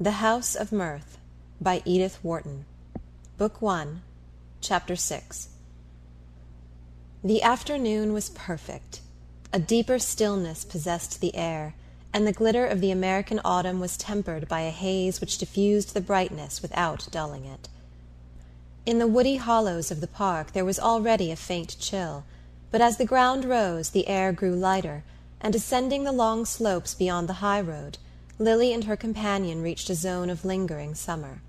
THE HOUSE OF MIRTH by Edith Wharton Book One, Chapter 6 The afternoon was perfect. A deeper stillness possessed the air, and the glitter of the American autumn was tempered by a haze which diffused the brightness without dulling it. In the woody hollows of the park there was already a faint chill, but as the ground rose the air grew lighter, and ascending the long slopes beyond the high road, Lily and her companion reached a zone of lingering summer.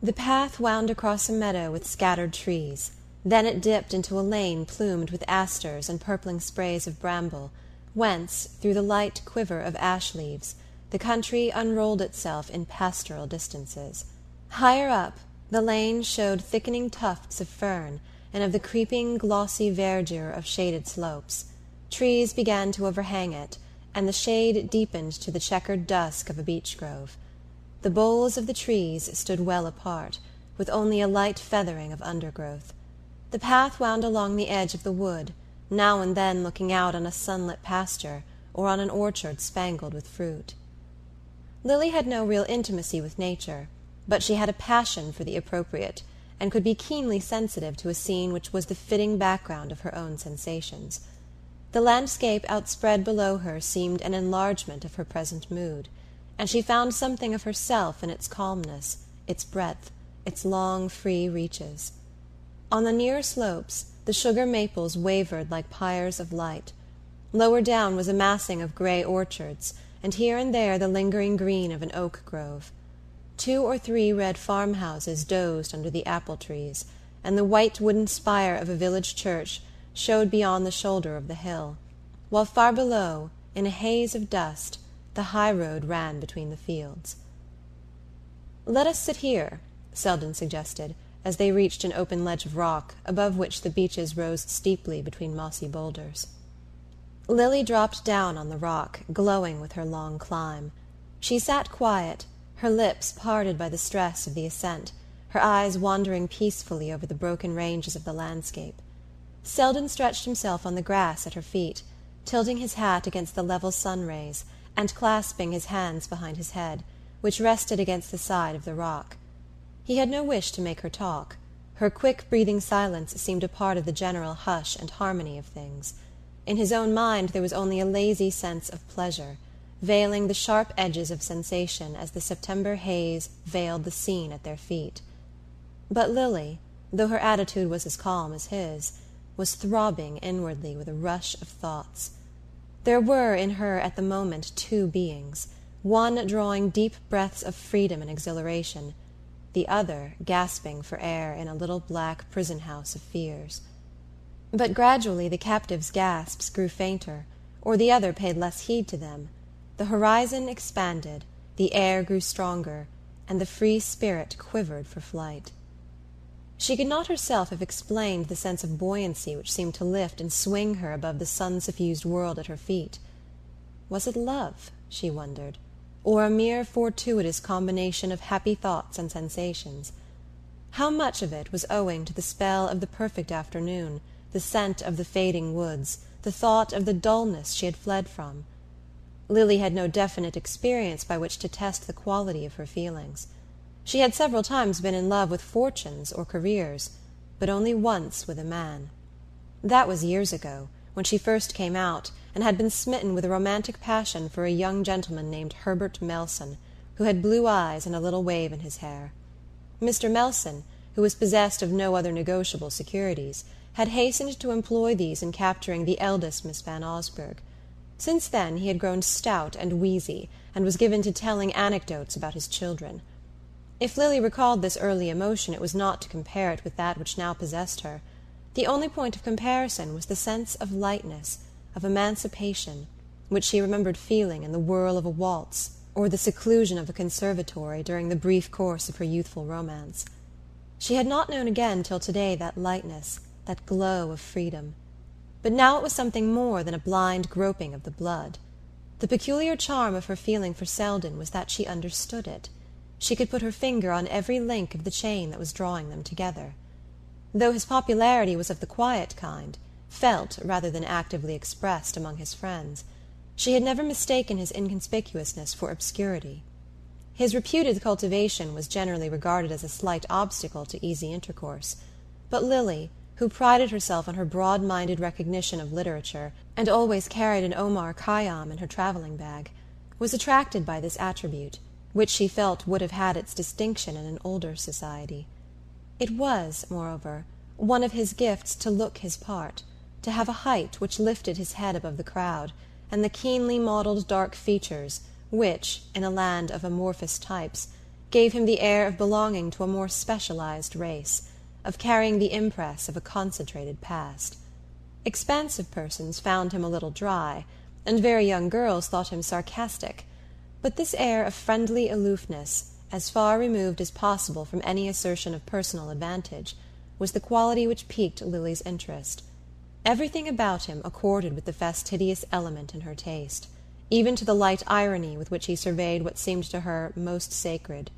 The path wound across a meadow with scattered trees; then it dipped into a lane plumed with asters and purpling sprays of bramble, whence, through the light quiver of ash leaves, the country unrolled itself in pastoral distances. Higher up, the lane showed thickening tufts of fern and of the creeping glossy verdure of shaded slopes; trees began to overhang it, and the shade deepened to the checkered dusk of a beech grove. The boles of the trees stood well apart, with only a light feathering of undergrowth. The path wound along the edge of the wood, now and then looking out on a sunlit pasture or on an orchard spangled with fruit. Lily had no real intimacy with nature, but she had a passion for the appropriate and could be keenly sensitive to a scene which was the fitting background of her own sensations. The landscape outspread below her seemed an enlargement of her present mood, and she found something of herself in its calmness, its breadth, its long free reaches. On the nearer slopes the sugar maples wavered like pyres of light; lower down was a massing of grey orchards, and here and there the lingering green of an oak grove. Two or three red farmhouses dozed under the apple trees, and the white wooden spire of a village church showed beyond the shoulder of the hill; while far below, in a haze of dust, the high road ran between the fields. "Let us sit here," Selden suggested, as they reached an open ledge of rock, above which the beeches rose steeply between mossy boulders. Lily dropped down on the rock, glowing with her long climb. She sat quiet her lips parted by the stress of the ascent, her eyes wandering peacefully over the broken ranges of the landscape. Selden stretched himself on the grass at her feet, tilting his hat against the level sun rays, and clasping his hands behind his head, which rested against the side of the rock. He had no wish to make her talk; her quick breathing silence seemed a part of the general hush and harmony of things. In his own mind there was only a lazy sense of pleasure veiling the sharp edges of sensation as the September haze veiled the scene at their feet. But Lily, though her attitude was as calm as his, was throbbing inwardly with a rush of thoughts. There were in her at the moment two beings, one drawing deep breaths of freedom and exhilaration, the other gasping for air in a little black prison house of fears. But gradually the captive's gasps grew fainter, or the other paid less heed to them the horizon expanded, the air grew stronger, and the free spirit quivered for flight. She could not herself have explained the sense of buoyancy which seemed to lift and swing her above the sun suffused world at her feet. Was it love, she wondered, or a mere fortuitous combination of happy thoughts and sensations? How much of it was owing to the spell of the perfect afternoon, the scent of the fading woods, the thought of the dulness she had fled from? Lily had no definite experience by which to test the quality of her feelings. She had several times been in love with fortunes or careers, but only once with a man. That was years ago, when she first came out, and had been smitten with a romantic passion for a young gentleman named Herbert Melson, who had blue eyes and a little wave in his hair. Mr. Melson, who was possessed of no other negotiable securities, had hastened to employ these in capturing the eldest Miss Van Osburgh. Since then he had grown stout and wheezy, and was given to telling anecdotes about his children. If Lily recalled this early emotion it was not to compare it with that which now possessed her. The only point of comparison was the sense of lightness, of emancipation, which she remembered feeling in the whirl of a waltz or the seclusion of a conservatory during the brief course of her youthful romance. She had not known again till to-day that lightness, that glow of freedom. But now it was something more than a blind groping of the blood. The peculiar charm of her feeling for Selden was that she understood it. She could put her finger on every link of the chain that was drawing them together. Though his popularity was of the quiet kind, felt rather than actively expressed among his friends, she had never mistaken his inconspicuousness for obscurity. His reputed cultivation was generally regarded as a slight obstacle to easy intercourse; but Lily, who prided herself on her broad minded recognition of literature, and always carried an Omar Khayyam in her travelling bag, was attracted by this attribute, which she felt would have had its distinction in an older society. It was, moreover, one of his gifts to look his part, to have a height which lifted his head above the crowd, and the keenly modelled dark features which, in a land of amorphous types, gave him the air of belonging to a more specialized race, of carrying the impress of a concentrated past. Expansive persons found him a little dry, and very young girls thought him sarcastic; but this air of friendly aloofness, as far removed as possible from any assertion of personal advantage, was the quality which piqued Lily's interest. Everything about him accorded with the fastidious element in her taste even to the light irony with which he surveyed what seemed to her most sacred.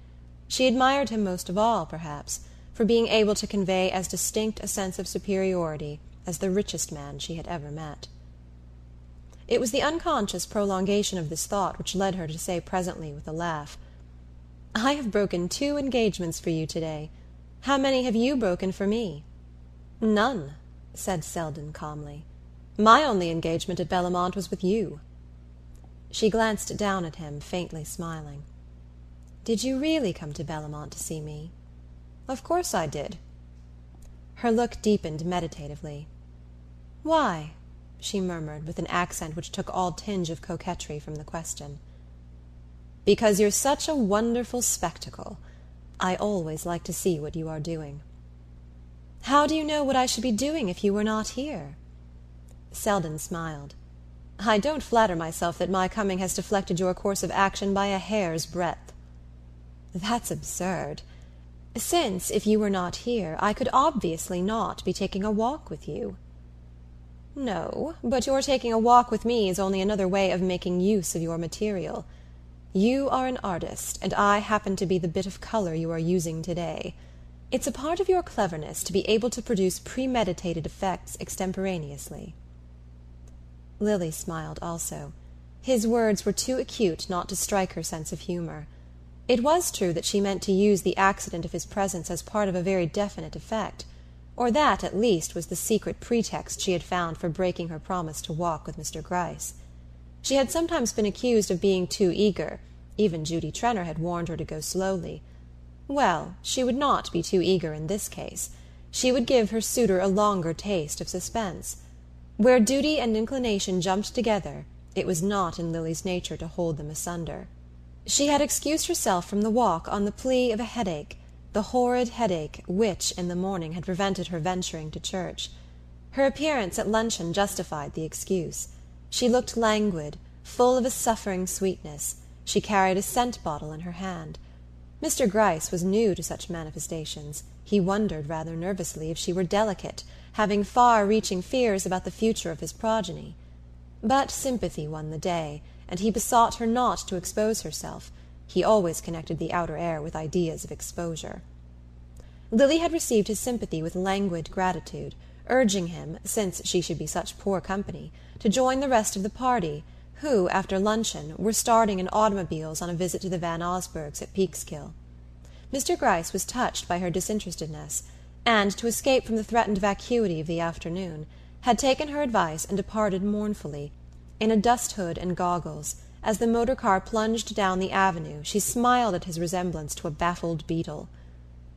She admired him most of all, perhaps, for being able to convey as distinct a sense of superiority as the richest man she had ever met. It was the unconscious prolongation of this thought which led her to say presently with a laugh, "I have broken two engagements for you to-day. How many have you broken for me?" "None," said Selden calmly. "My only engagement at Bellomont was with you." She glanced down at him, faintly smiling. "Did you really come to Bellomont to see me?" "Of course I did." Her look deepened meditatively. "Why?" She murmured, with an accent which took all tinge of coquetry from the question. "Because you're such a wonderful spectacle. I always like to see what you are doing." "How do you know what I should be doing if you were not here?" Selden smiled. I don't flatter myself that my coming has deflected your course of action by a hair's breadth." "That's absurd. Since, if you were not here, I could obviously not be taking a walk with you." "No; but your taking a walk with me is only another way of making use of your material. You are an artist, and I happen to be the bit of colour you are using to day. It's a part of your cleverness to be able to produce premeditated effects extemporaneously. Lily smiled also. His words were too acute not to strike her sense of humour. It was true that she meant to use the accident of his presence as part of a very definite effect; or that, at least, was the secret pretext she had found for breaking her promise to walk with Mr. Gryce. She had sometimes been accused of being too eager; even Judy Trenor had warned her to go slowly. Well, she would not be too eager in this case. She would give her suitor a longer taste of suspense. Where duty and inclination jumped together it was not in Lily's nature to hold them asunder. She had excused herself from the walk on the plea of a headache, the horrid headache which, in the morning, had prevented her venturing to church. Her appearance at luncheon justified the excuse. She looked languid, full of a suffering sweetness; she carried a scent bottle in her hand. Mr. Gryce was new to such manifestations; he wondered rather nervously if she were delicate having far reaching fears about the future of his progeny. But sympathy won the day, and he besought her not to expose herself; he always connected the outer air with ideas of exposure. Lily had received his sympathy with languid gratitude, urging him, since she should be such poor company, to join the rest of the party, who, after luncheon, were starting in automobiles on a visit to the Van Osburghs at Peekskill. Mr. Gryce was touched by her disinterestedness and, to escape from the threatened vacuity of the afternoon, had taken her advice and departed mournfully, in a dust hood and goggles. As the motor car plunged down the avenue she smiled at his resemblance to a baffled beetle.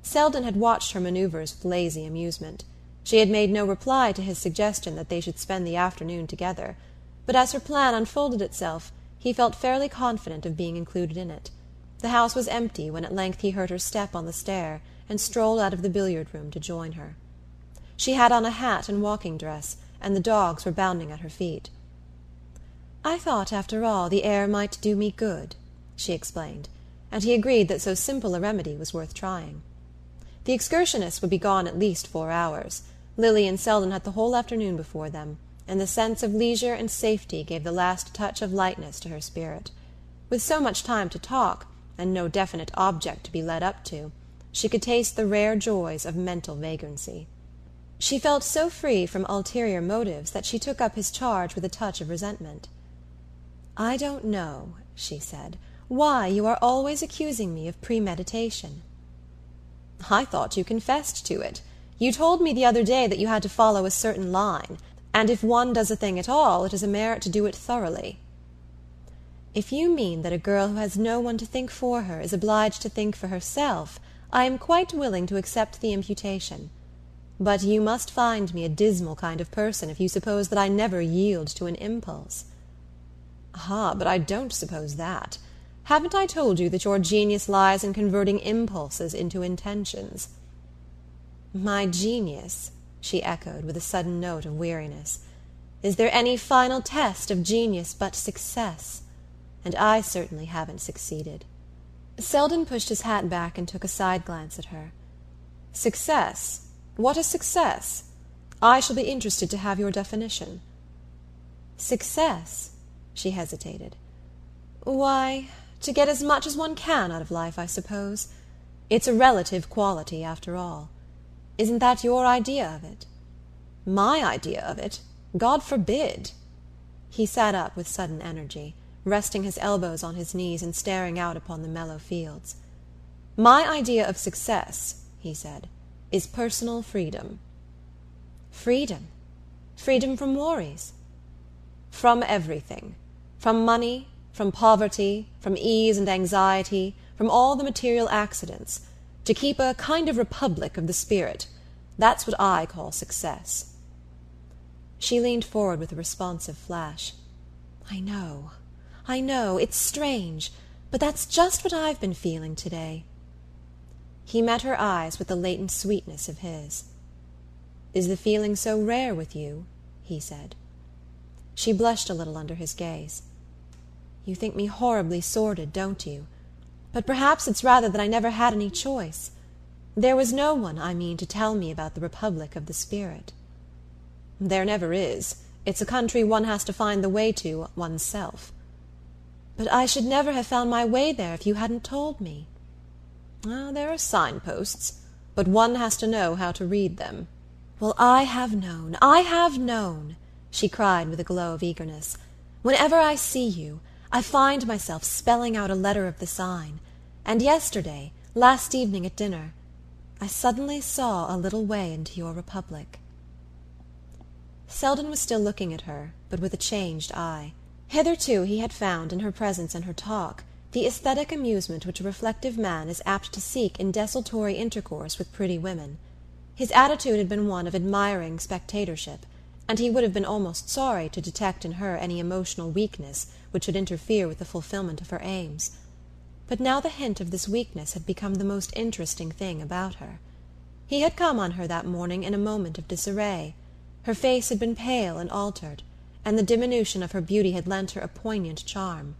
Selden had watched her manoeuvres with lazy amusement. She had made no reply to his suggestion that they should spend the afternoon together; but as her plan unfolded itself he felt fairly confident of being included in it. The house was empty when at length he heard her step on the stair and strolled out of the billiard room to join her. She had on a hat and walking dress, and the dogs were bounding at her feet. "I thought, after all, the air might do me good," she explained, and he agreed that so simple a remedy was worth trying. The excursionists would be gone at least four hours. Lily and Selden had the whole afternoon before them, and the sense of leisure and safety gave the last touch of lightness to her spirit. With so much time to talk, and no definite object to be led up to she could taste the rare joys of mental vagrancy. She felt so free from ulterior motives that she took up his charge with a touch of resentment. "I don't know," she said, why you are always accusing me of premeditation." "I thought you confessed to it. You told me the other day that you had to follow a certain line, and if one does a thing at all it is a merit to do it thoroughly." "If you mean that a girl who has no one to think for her is obliged to think for herself, I am quite willing to accept the imputation. But you must find me a dismal kind of person if you suppose that I never yield to an impulse." "Ah, but I don't suppose that. Haven't I told you that your genius lies in converting impulses into intentions?" "My genius?" she echoed, with a sudden note of weariness. "Is there any final test of genius but success? And I certainly haven't succeeded." Selden pushed his hat back and took a side glance at her. "Success? What is success? I shall be interested to have your definition." "Success?" She hesitated. "Why, to get as much as one can out of life, I suppose. It's a relative quality, after all. Isn't that your idea of it?" "My idea of it? God forbid!" He sat up with sudden energy resting his elbows on his knees and staring out upon the mellow fields. "My idea of success," he said, "is personal freedom." "Freedom? Freedom from worries?" "From everything. From money, from poverty, from ease and anxiety, from all the material accidents. To keep a kind of republic of the spirit. That's what I call success." She leaned forward with a responsive flash. "I know. I know. It's strange. But that's just what I've been feeling to day." He met her eyes with the latent sweetness of his. "Is the feeling so rare with you?" he said. She blushed a little under his gaze. "You think me horribly sordid, don't you? But perhaps it's rather that I never had any choice. There was no one, I mean, to tell me about the republic of the spirit." "There never is. It's a country one has to find the way to one's self. "But I should never have found my way there if you hadn't told me." Ah, "There are signposts, but one has to know how to read them." "Well, I have known, I have known!" she cried with a glow of eagerness. "Whenever I see you, I find myself spelling out a letter of the sign; and yesterday, last evening at dinner, I suddenly saw a little way into your republic." Selden was still looking at her, but with a changed eye. Hitherto he had found, in her presence and her talk, the aesthetic amusement which a reflective man is apt to seek in desultory intercourse with pretty women. His attitude had been one of admiring spectatorship, and he would have been almost sorry to detect in her any emotional weakness which should interfere with the fulfilment of her aims. But now the hint of this weakness had become the most interesting thing about her. He had come on her that morning in a moment of disarray. Her face had been pale and altered and the diminution of her beauty had lent her a poignant charm.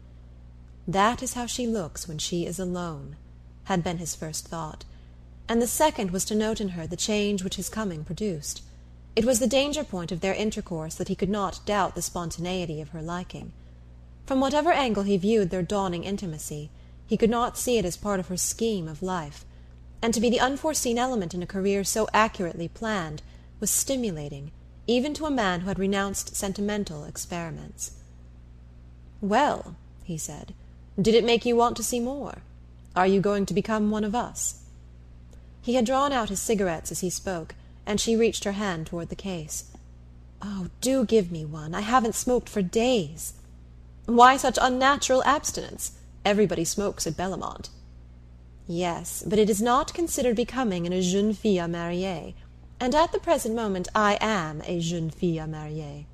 That is how she looks when she is alone, had been his first thought, and the second was to note in her the change which his coming produced. It was the danger point of their intercourse that he could not doubt the spontaneity of her liking. From whatever angle he viewed their dawning intimacy, he could not see it as part of her scheme of life, and to be the unforeseen element in a career so accurately planned was stimulating even to a man who had renounced sentimental experiments. "Well," he said, "did it make you want to see more? Are you going to become one of us?" He had drawn out his cigarettes as he spoke, and she reached her hand toward the case. "Oh, do give me one. I haven't smoked for days." "Why such unnatural abstinence? Everybody smokes at Bellomont." "Yes, but it is not considered becoming in a jeune fille à marier and at the present moment I am a jeune fille à marier."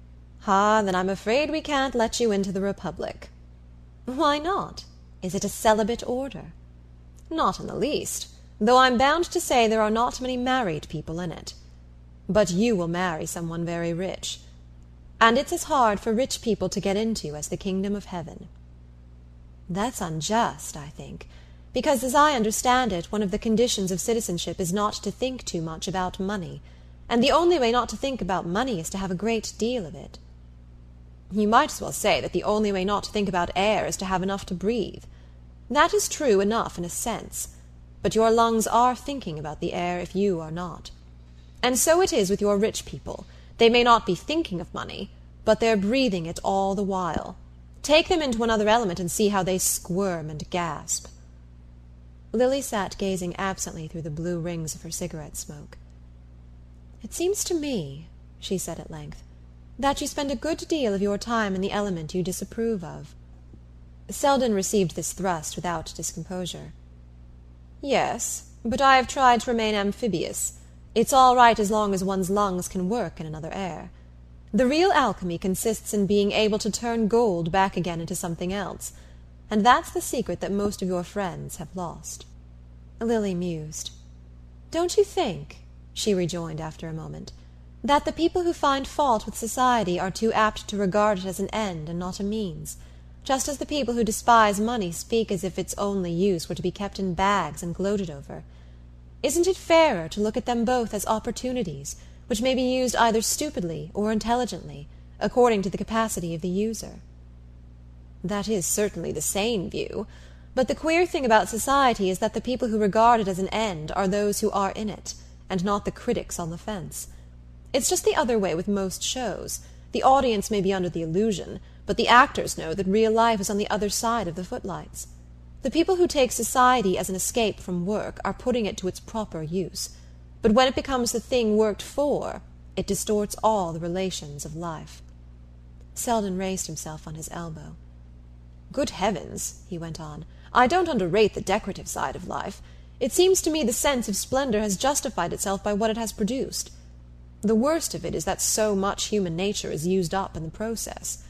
"Ah, then I'm afraid we can't let you into the Republic." "Why not? Is it a celibate order?" "Not in the least, though I'm bound to say there are not many married people in it. But you will marry some one very rich. And it's as hard for rich people to get into as the kingdom of heaven." "That's unjust, I think because, as I understand it, one of the conditions of citizenship is not to think too much about money, and the only way not to think about money is to have a great deal of it." "You might as well say that the only way not to think about air is to have enough to breathe. That is true enough in a sense, but your lungs are thinking about the air if you are not. And so it is with your rich people; they may not be thinking of money, but they're breathing it all the while. Take them into another element and see how they squirm and gasp. Lily sat gazing absently through the blue rings of her cigarette smoke. It seems to me, she said at length, that you spend a good deal of your time in the element you disapprove of. Selden received this thrust without discomposure. Yes, but I have tried to remain amphibious. It's all right as long as one's lungs can work in another air. The real alchemy consists in being able to turn gold back again into something else, and that's the secret that most of your friends have lost. Lily mused. Don't you think, she rejoined after a moment, that the people who find fault with society are too apt to regard it as an end and not a means? just as the people who despise money speak as if its only use were to be kept in bags and gloated over. Isn't it fairer to look at them both as opportunities, which may be used either stupidly or intelligently, according to the capacity of the user? That is certainly the sane view, but the queer thing about society is that the people who regard it as an end are those who are in it, and not the critics on the fence. It's just the other way with most shows. The audience may be under the illusion, but the actors know that real life is on the other side of the footlights. The people who take society as an escape from work are putting it to its proper use. But when it becomes the thing worked for, it distorts all the relations of life. Selden raised himself on his elbow. Good heavens, he went on, I don't underrate the decorative side of life. It seems to me the sense of splendor has justified itself by what it has produced. The worst of it is that so much human nature is used up in the process.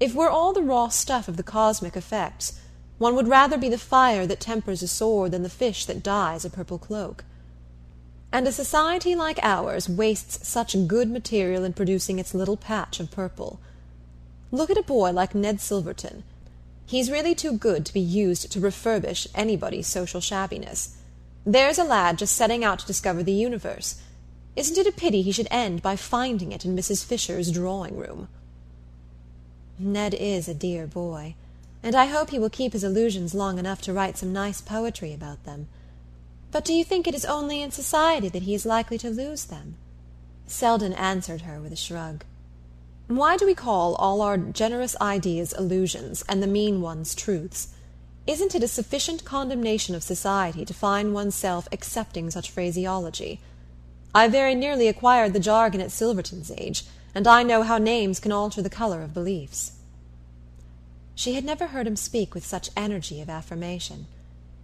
If we're all the raw stuff of the cosmic effects, one would rather be the fire that tempers a sword than the fish that dyes a purple cloak. And a society like ours wastes such good material in producing its little patch of purple. Look at a boy like Ned Silverton. He's really too good to be used to refurbish anybody's social shabbiness. There's a lad just setting out to discover the universe. Isn't it a pity he should end by finding it in Mrs. Fisher's drawing room? Ned is a dear boy, and I hope he will keep his illusions long enough to write some nice poetry about them. But do you think it is only in society that he is likely to lose them? Selden answered her with a shrug. Why do we call all our generous ideas illusions, and the mean ones truths? Isn't it a sufficient condemnation of society to find one's self accepting such phraseology? I very nearly acquired the jargon at Silverton's age, and I know how names can alter the color of beliefs. She had never heard him speak with such energy of affirmation.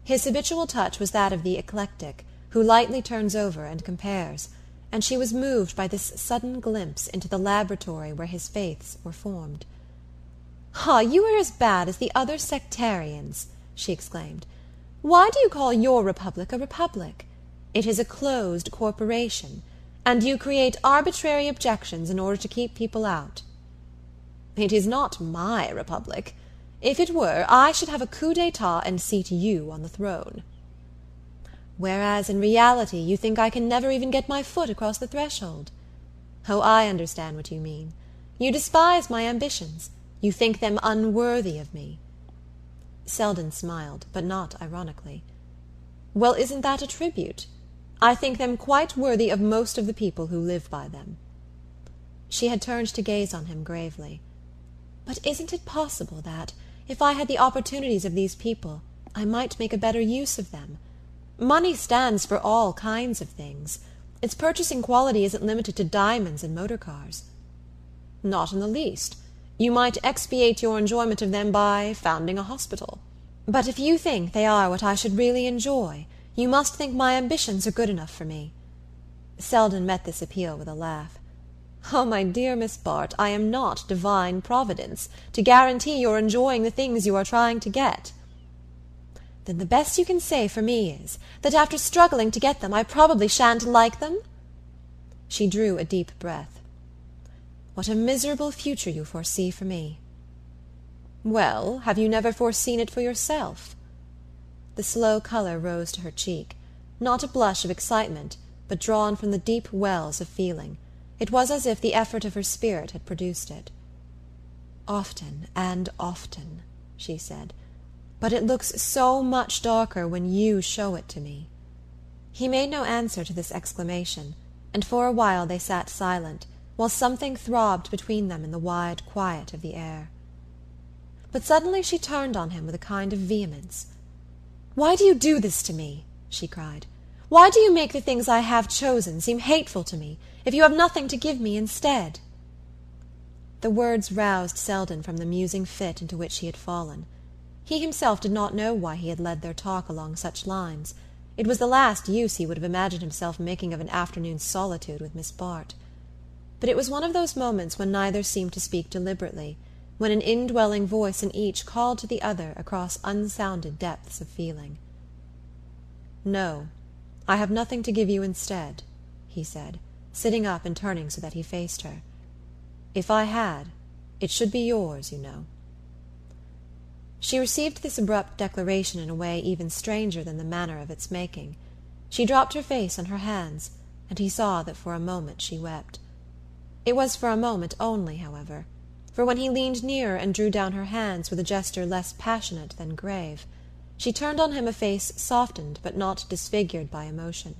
His habitual touch was that of the eclectic, who lightly turns over and compares, and she was moved by this sudden glimpse into the laboratory where his faiths were formed. Ah, you are as bad as the other sectarians, she exclaimed. Why do you call your republic a republic? It is a closed corporation and you create arbitrary objections in order to keep people out. It is not my republic. If it were, I should have a coup d'etat and seat you on the throne. Whereas in reality you think I can never even get my foot across the threshold. Oh, I understand what you mean. You despise my ambitions. You think them unworthy of me. Selden smiled, but not ironically. Well, isn't that a tribute? I think them quite worthy of most of the people who live by them. She had turned to gaze on him gravely. But isn't it possible that, if I had the opportunities of these people, I might make a better use of them? Money stands for all kinds of things. Its purchasing quality isn't limited to diamonds and motor cars. Not in the least. You might expiate your enjoyment of them by founding a hospital. But if you think they are what I should really enjoy, you must think my ambitions are good enough for me. Selden met this appeal with a laugh. Oh, my dear Miss Bart, I am not divine Providence, to guarantee your enjoying the things you are trying to get. Then the best you can say for me is, that after struggling to get them, I probably shan't like them? She drew a deep breath. What a miserable future you foresee for me. Well, have you never foreseen it for yourself? The slow color rose to her cheek, not a blush of excitement, but drawn from the deep wells of feeling. It was as if the effort of her spirit had produced it. Often and often, she said, but it looks so much darker when you show it to me. He made no answer to this exclamation, and for a while they sat silent, while something throbbed between them in the wide quiet of the air. but suddenly she turned on him with a kind of vehemence. Why do you do this to me? she cried. Why do you make the things I have chosen seem hateful to me, if you have nothing to give me instead? The words roused Selden from the musing fit into which he had fallen. He himself did not know why he had led their talk along such lines. It was the last use he would have imagined himself making of an afternoon's solitude with Miss Bart. But it was one of those moments when neither seemed to speak deliberately, when an indwelling voice in each called to the other across unsounded depths of feeling. No, I have nothing to give you instead, he said, sitting up and turning so that he faced her. If I had, it should be yours, you know. She received this abrupt declaration in a way even stranger than the manner of its making. She dropped her face on her hands, and he saw that for a moment she wept. It was for a moment only, however, for when he leaned nearer and drew down her hands with a gesture less passionate than grave, she turned on him a face softened but not disfigured by emotion,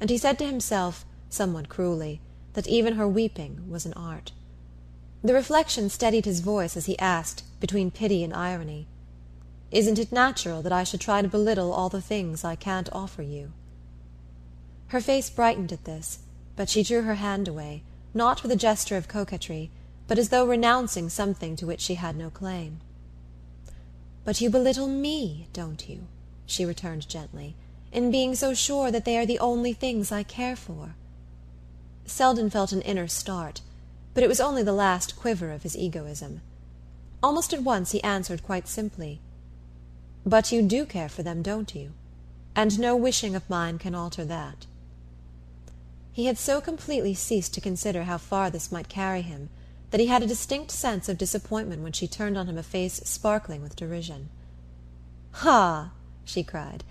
and he said to himself, somewhat cruelly, that even her weeping was an art. The reflection steadied his voice as he asked, between pity and irony, "Isn't it natural that I should try to belittle all the things I can't offer you?" Her face brightened at this, but she drew her hand away, not with a gesture of coquetry, but as though renouncing something to which she had no claim. "But you belittle me, don't you," she returned gently, "in being so sure that they are the only things I care for?" Selden felt an inner start but it was only the last quiver of his egoism. Almost at once he answered quite simply, "But you do care for them, don't you? And no wishing of mine can alter that." He had so completely ceased to consider how far this might carry him that he had a distinct sense of disappointment when she turned on him a face sparkling with derision. "Ha!" she cried.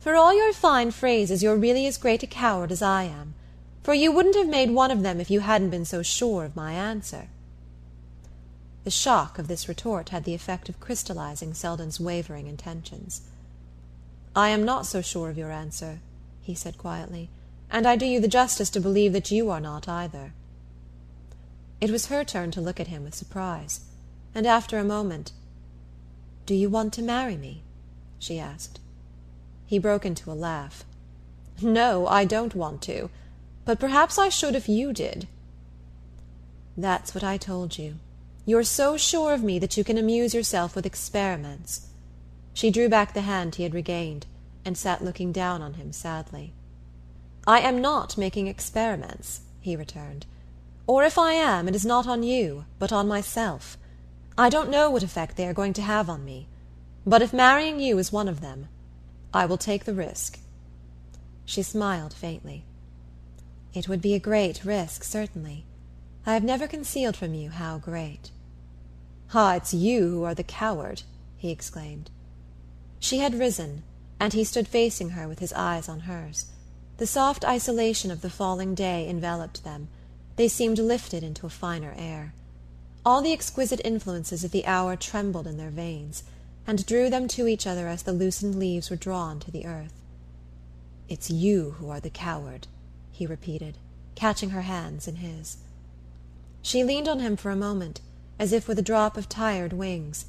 "For all your fine phrases you're really as great a coward as I am for you wouldn't have made one of them if you hadn't been so sure of my answer." The shock of this retort had the effect of crystallizing Selden's wavering intentions. "I am not so sure of your answer," he said quietly, "and I do you the justice to believe that you are not either." It was her turn to look at him with surprise, and after a moment, "Do you want to marry me?" she asked. He broke into a laugh. "No, I don't want to but perhaps I should if you did." "That's what I told you. You're so sure of me that you can amuse yourself with experiments." She drew back the hand he had regained, and sat looking down on him sadly. "I am not making experiments," he returned. "Or if I am, it is not on you, but on myself. I don't know what effect they are going to have on me; but if marrying you is one of them, I will take the risk." She smiled faintly. It would be a great risk, certainly. I have never concealed from you how great." "Ah, it's you who are the coward!" he exclaimed. She had risen, and he stood facing her with his eyes on hers. The soft isolation of the falling day enveloped them; they seemed lifted into a finer air. All the exquisite influences of the hour trembled in their veins, and drew them to each other as the loosened leaves were drawn to the earth. "It's you who are the coward!" He repeated, catching her hands in his. She leaned on him for a moment, as if with a drop of tired wings.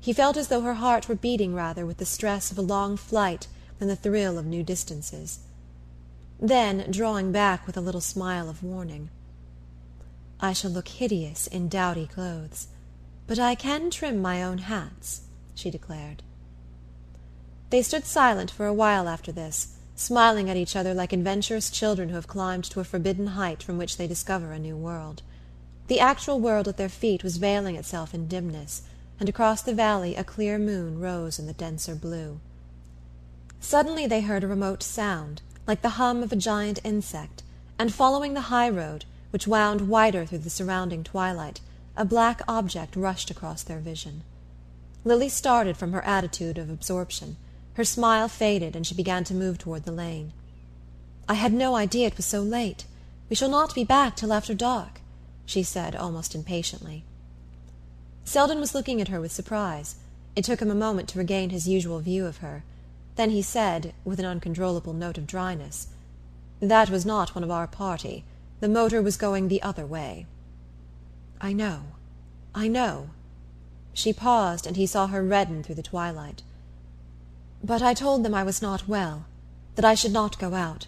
He felt as though her heart were beating rather with the stress of a long flight than the thrill of new distances. Then, drawing back with a little smile of warning, "I shall look hideous in dowdy clothes, but I can trim my own hats," she declared. They stood silent for a while after this smiling at each other like adventurous children who have climbed to a forbidden height from which they discover a new world. The actual world at their feet was veiling itself in dimness, and across the valley a clear moon rose in the denser blue. Suddenly they heard a remote sound, like the hum of a giant insect, and following the high road, which wound wider through the surrounding twilight, a black object rushed across their vision. Lily started from her attitude of absorption. Her smile faded, and she began to move toward the lane. "I had no idea it was so late. We shall not be back till after dark," she said, almost impatiently. Selden was looking at her with surprise. It took him a moment to regain his usual view of her. Then he said, with an uncontrollable note of dryness, "That was not one of our party. The motor was going the other way." "I know, I know." She paused, and he saw her redden through the twilight. "But I told them I was not well, that I should not go out.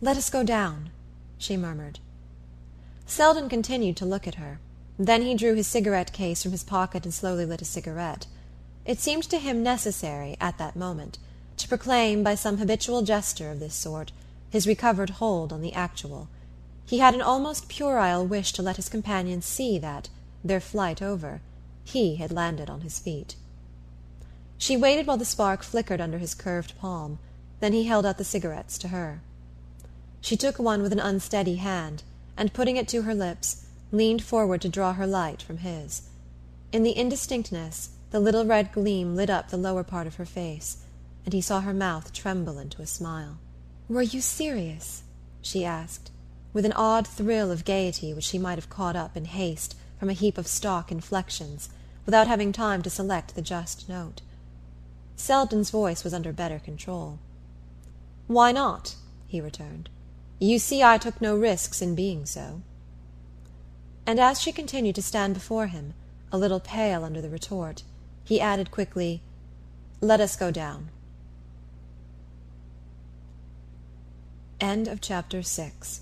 Let us go down," she murmured. Selden continued to look at her. Then he drew his cigarette case from his pocket and slowly lit a cigarette. It seemed to him necessary, at that moment, to proclaim, by some habitual gesture of this sort, his recovered hold on the actual. He had an almost puerile wish to let his companion see that, their flight over, he had landed on his feet. She waited while the spark flickered under his curved palm; then he held out the cigarettes to her. She took one with an unsteady hand and, putting it to her lips, leaned forward to draw her light from his. In the indistinctness the little red gleam lit up the lower part of her face, and he saw her mouth tremble into a smile. "Were you serious?" she asked, with an odd thrill of gaiety which she might have caught up in haste from a heap of stock inflections, without having time to select the just note. Selden's voice was under better control. "Why not?" he returned. You see I took no risks in being so." And as she continued to stand before him, a little pale under the retort, he added quickly, "Let us go down." End of chapter six.